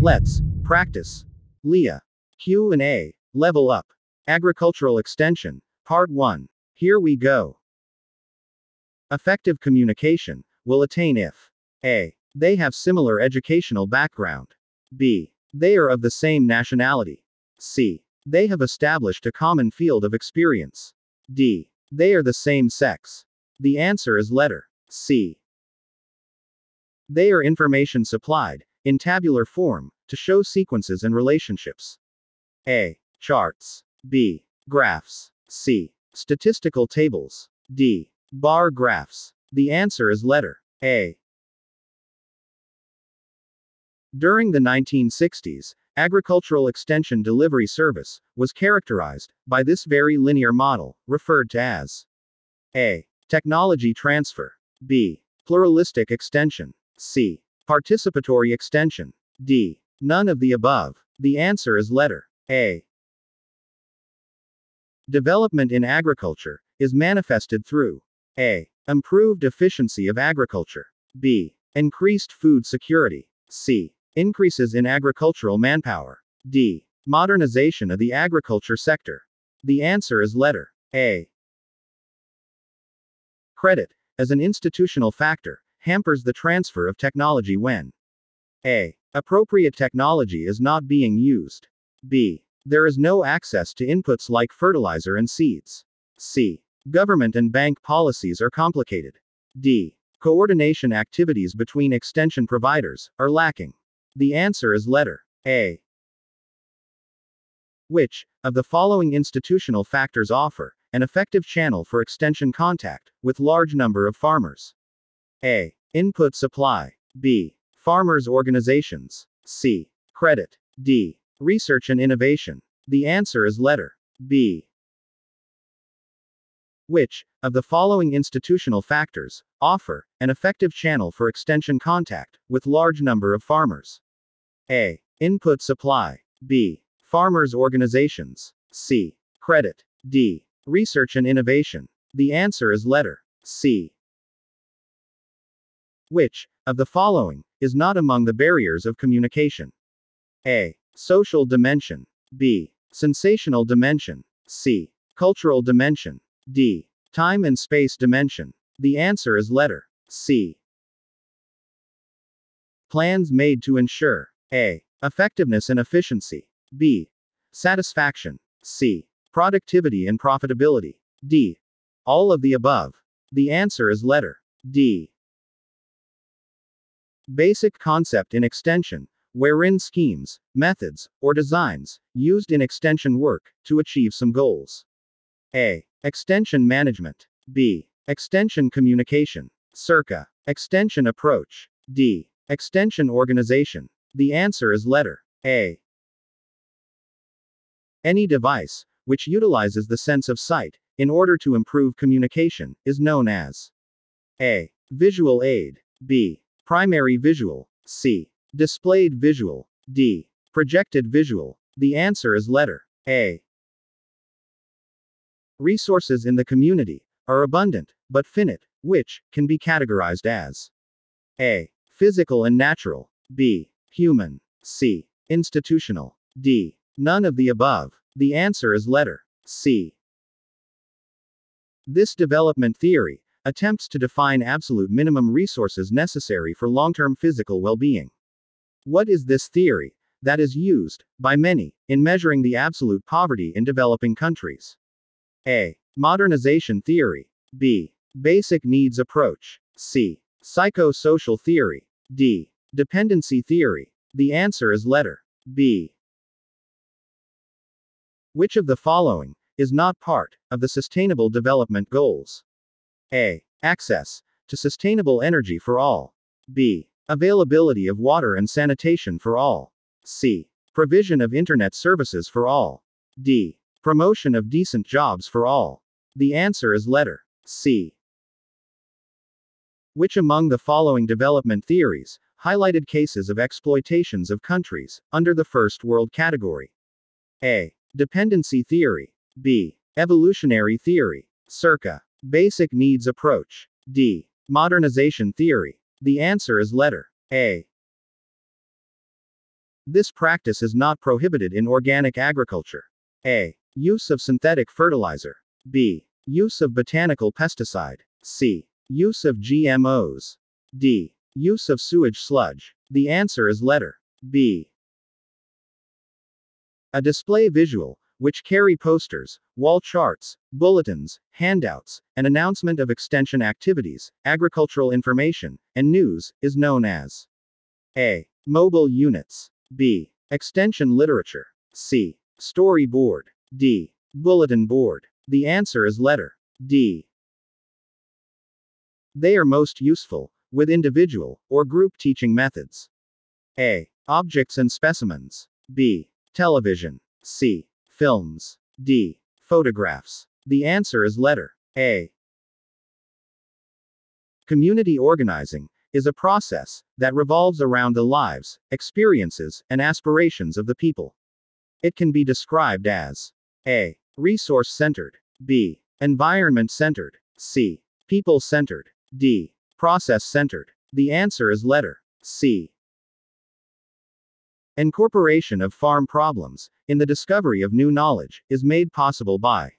Let's practice. Leah. Q and A. Level up. Agricultural extension. Part 1. Here we go. Effective communication will attain if a. They have similar educational background. b. They are of the same nationality. c. They have established a common field of experience. d. They are the same sex. The answer is letter C. They are information supplied, in tabular form, to show sequences and relationships. A. Charts. B. Graphs. C. Statistical tables. D. Bar graphs. The answer is letter A. During the 1960s, agricultural extension delivery service was characterized by this very linear model, referred to as A. Technology transfer. B. Pluralistic extension. C. Participatory extension. D. None of the above. The answer is letter A. Development in agriculture is manifested through A. Improved efficiency of agriculture. B. Increased food security. C. Increases in agricultural manpower. D. Modernization of the agriculture sector. The answer is letter A. Credit, as an institutional factor, hampers the transfer of technology when a. Appropriate technology is not being used. b. There is no access to inputs like fertilizer and seeds. c. Government and bank policies are complicated. d. Coordination activities between extension providers are lacking. The answer is letter A. Which, of the following institutional factors offer an effective channel for extension contact with large number of farmers? A. Input supply. B. Farmers organizations. C. Credit. D. Research and innovation. The answer is letter B. Which, of the following institutional factors, offer an effective channel for extension contact with large number of farmers? A. Input supply. B. Farmers organizations. C. Credit. D. Research and innovation. The answer is letter C. Which, of the following, is not among the barriers of communication? A. Social dimension. B. Sensational dimension. C. Cultural dimension. D. Time and space dimension. The answer is letter C. Plans made to ensure a. Effectiveness and efficiency. B. Satisfaction. C. Productivity and profitability. D. All of the above. The answer is letter D. Basic concept in extension, wherein schemes, methods, or designs, used in extension work, to achieve some goals. A. Extension management. B. Extension communication. Circa. Extension approach. D. Extension organization. The answer is letter A. Any device, which utilizes the sense of sight, in order to improve communication, is known as A. Visual aid. B. Primary visual. C. Displayed visual. D. Projected visual. The answer is letter A. Resources in the community are abundant, but finite, which can be categorized as A. Physical and natural. B. Human. C. Institutional. D. None of the above. The answer is letter C. This development theory attempts to define absolute minimum resources necessary for long term physical well being. What is this theory that is used, by many, in measuring the absolute poverty in developing countries? A. Modernization theory. B. Basic needs approach. C. Psychosocial theory. D. Dependency theory. The answer is letter B. Which of the following is not part of the Sustainable Development Goals? A. Access to sustainable energy for all. B. Availability of water and sanitation for all. C. Provision of internet services for all. D. Promotion of decent jobs for all. The answer is letter C. Which among the following development theories highlighted cases of exploitations of countries, under the First World category. A. Dependency theory. B. Evolutionary theory. Circa. Basic needs approach. D. Modernization theory. The answer is letter A. This practice is not prohibited in organic agriculture. A. Use of synthetic fertilizer. B. Use of botanical pesticide. C. Use of GMOs. D. Use of sewage sludge. The answer is letter B. A display visual, which carry posters, wall charts, bulletins, handouts, and announcement of extension activities, agricultural information, and news, is known as A. Mobile units. B. Extension literature. C. Storyboard. D. Bulletin board. The answer is letter D. They are most useful with individual or group teaching methods. A. Objects and specimens. B. Television. C. Films. D. Photographs. The answer is letter A. Community organizing is a process that revolves around the lives, experiences, and aspirations of the people. It can be described as A. Resource centered. B. Environment centered. C. People centered. D. Process centered. The answer is letter C. Incorporation of farm problems in the discovery of new knowledge is made possible by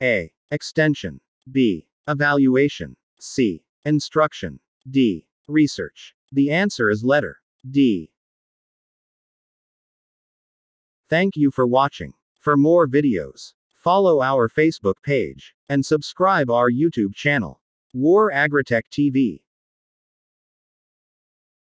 A. Extension. B. Evaluation. C. Instruction. D. Research. The answer is letter D. Thank you for watching. For more videos, follow our Facebook page and subscribe our YouTube channel. War Agritech TV.